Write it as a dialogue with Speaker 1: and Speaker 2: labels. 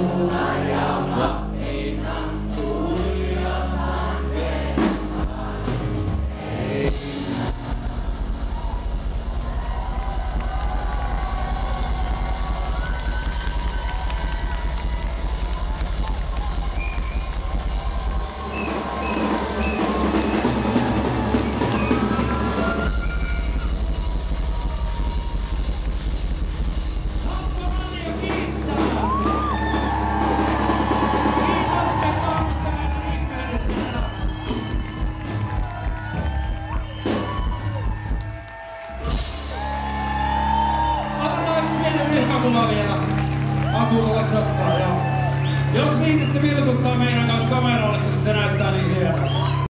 Speaker 1: I Ulayama. Akula vielä. Akula laksattaa, joo. Jos viititte vilkuttaa meidän kanssa kameralle, koska se näyttää niin hienolta.